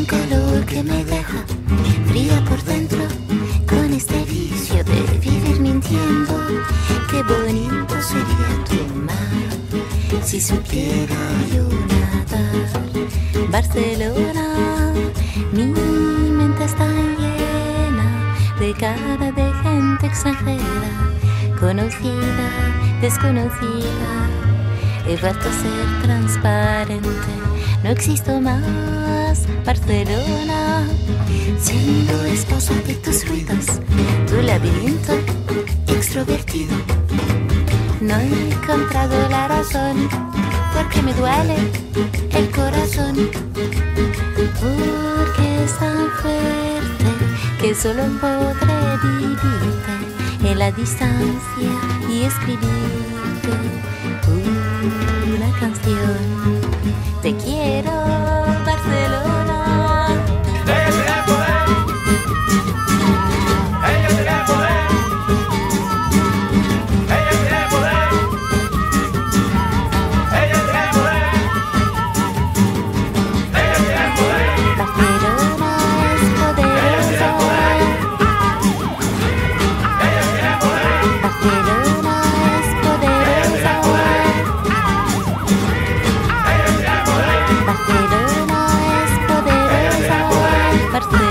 un color que me deja fría por dentro con este vicio de vivir mintiendo. Qué bonito sería tu mar si supiera yo nadar. Barcelona, mi mente está llena de cara de gente extranjera, conocida, desconocida. He vuelto a ser transparente, no existo más. Barcelona, siendo esposa de tus ruidos, tu laberinto extrovertido. No he encontrado la razón porque me duele el corazón. Porque es tan fuerte que solo podré vivirte en la distancia y escribirte una canción. Te quiero, Barcelona